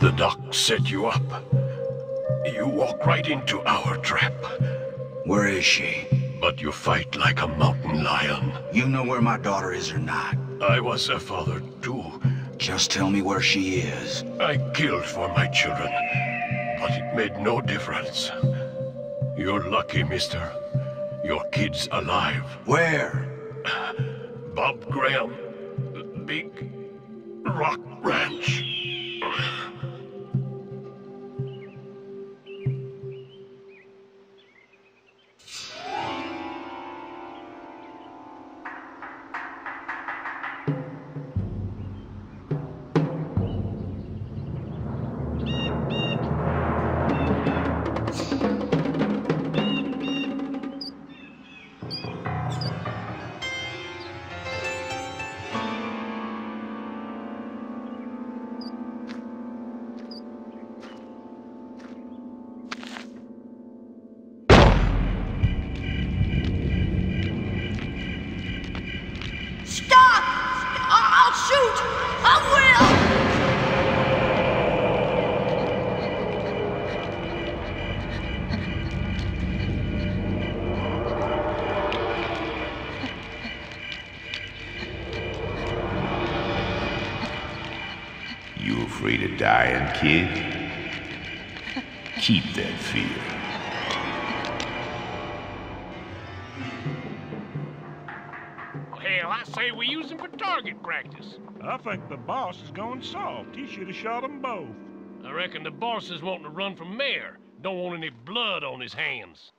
The doc set you up. You walk right into our trap. Where is she? But you fight like a mountain lion. You know where my daughter is or not? I was a father too. Just tell me where she is. I killed for my children, but it made no difference. You're lucky, mister. Your kid's alive. Where? Bob Graham, Big Rock Ranch. You afraid of dying, kid? Keep that fear. Hell, I say we use him for target practice. I think the boss is going soft. He should have shot them both. I reckon the boss is wanting to run for mayor. Don't want any blood on his hands.